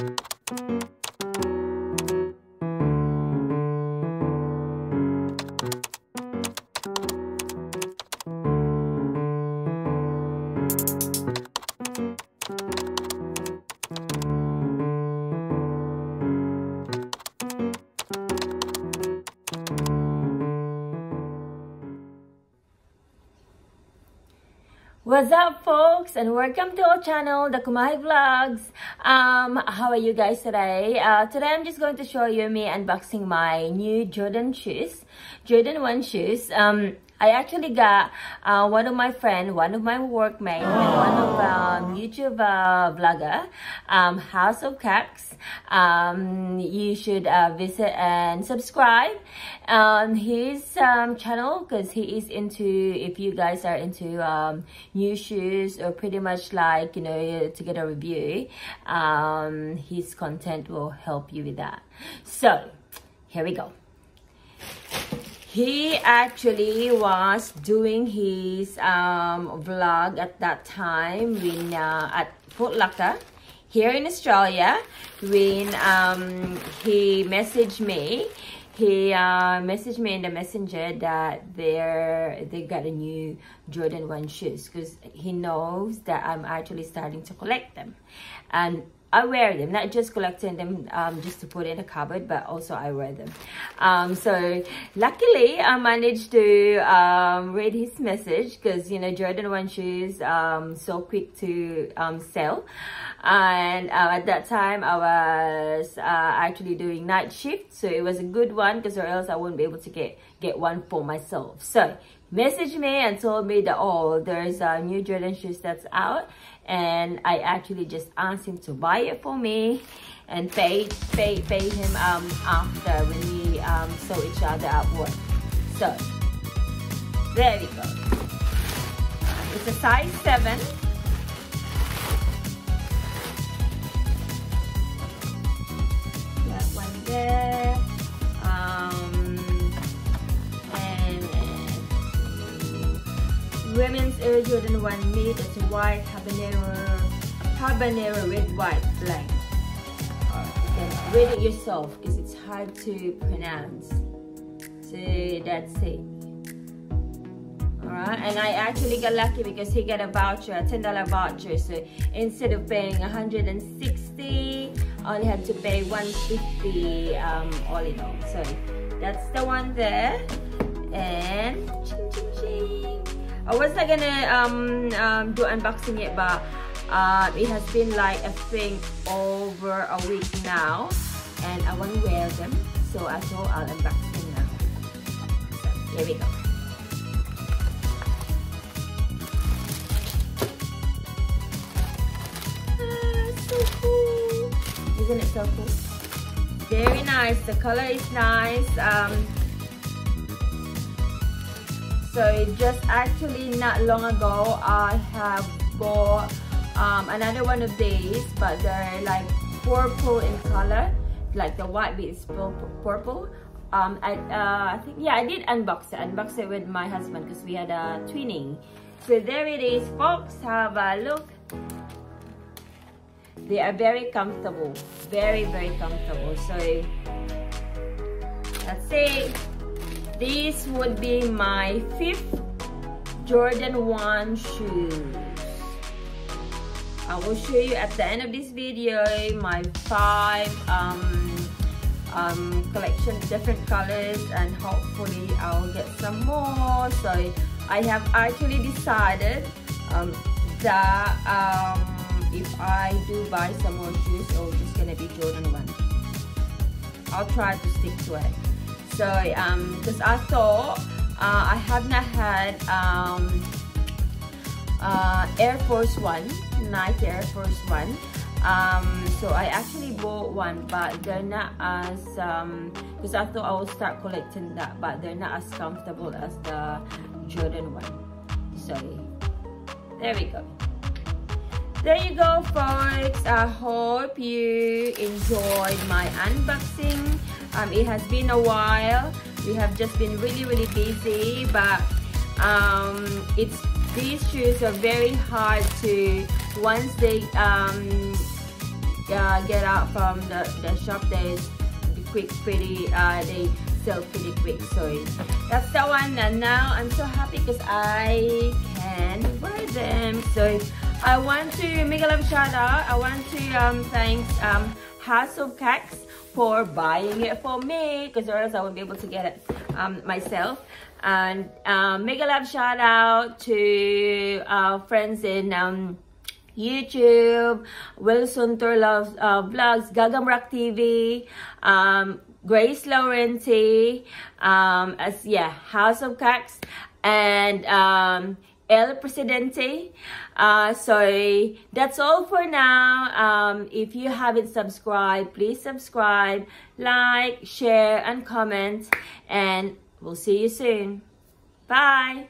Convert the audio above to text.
Música What's up folks and welcome to our channel, the Kumahi Vlogs. Um, how are you guys today? Uh, today I'm just going to show you me unboxing my new Jordan shoes, Jordan 1 shoes. Um, I actually got uh, one of my friend, one of my workmates, and one of um, YouTube uh, vlogger, um, House of Cakes. Um, you should uh, visit and subscribe on his um, channel because he is into, if you guys are into um, new shoes or pretty much like, you know, to get a review, um, his content will help you with that. So, here we go he actually was doing his um, vlog at that time when uh, at Foot Locker here in Australia when um, he messaged me. He uh, messaged me in the messenger that they're they got a new Jordan 1 shoes because he knows that I'm actually starting to collect them. And I wear them, not just collecting them um, just to put in a cupboard, but also I wear them. Um, so luckily, I managed to um, read his message because, you know, Jordan 1 shoes um, so quick to um, sell. And uh, at that time, I was uh, actually doing night shift. So it was a good one because or else I wouldn't be able to get, get one for myself. So messaged me and told me that, oh, there's a new Jordan shoes that's out. And I actually just asked him to buy it for me and pay, pay, pay him um, after when we um, saw each other at work. So there we go. It's a size 7. Air Jordan 1 made as a white habanero, habanero red white blank. You can read it yourself because it's hard to pronounce. So that's it. Alright, and I actually got lucky because he got a voucher, a $10 voucher. So instead of paying 160 I only had to pay 150 um, all in all. So that's the one there. And. I was not gonna um, um, do unboxing it, but uh, it has been like I think over a week now, and I want to wear them, so I thought I'll unbox them now. So here we go. Ah, so cool! Isn't it so cool? Very nice. The color is nice. Um, so just actually not long ago I have bought um, another one of these but they're like purple in color like the white bit is purple. Um, I, uh, I think yeah I did unbox it. Unbox it with my husband because we had a twinning. So there it is folks. Have a look. They are very comfortable. Very very comfortable. So let's see this would be my fifth Jordan 1 shoes. I will show you at the end of this video my five um, um, collection different colors and hopefully I'll get some more. So I have actually decided um, that um, if I do buy some more shoes, it's just gonna be Jordan 1. I'll try to stick to it. So, um, because I thought uh, I have not had um, uh, Air Force One, Nike Air Force One. Um, so I actually bought one, but they're not as because um, I thought I would start collecting that, but they're not as comfortable as the Jordan one. So there we go. There you go, folks. I hope you enjoyed my unboxing um, it has been a while we have just been really really busy but um, it's these shoes are very hard to once they um, uh, get out from the, the shop, they quick, pretty, uh, they sell pretty quick. So that's the one. And now I'm so happy because I can wear them. So I want to make a love shout out. I want to um, thank um, House of Cakes for buying it for me because else I won't be able to get it um, myself. And um, make a love shout out to our friends in um, YouTube, Wilson Turlove uh, Vlogs, Gagam Rock TV, um, Grace Laurenti, um, as yeah, House of Cakes, and um, El Presidente. Uh, so that's all for now. Um, if you haven't subscribed, please subscribe, like, share, and comment. And we'll see you soon. Bye.